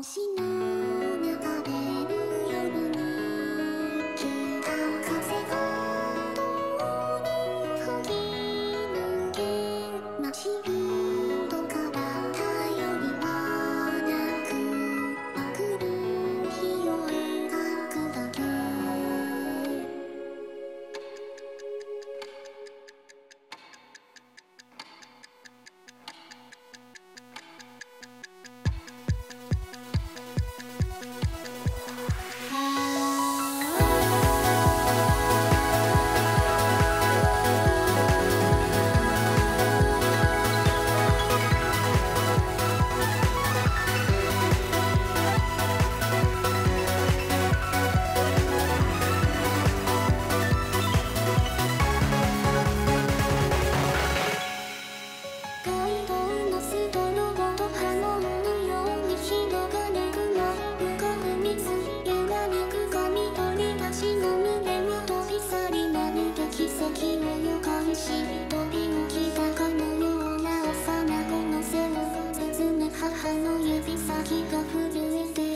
星の中で don't think?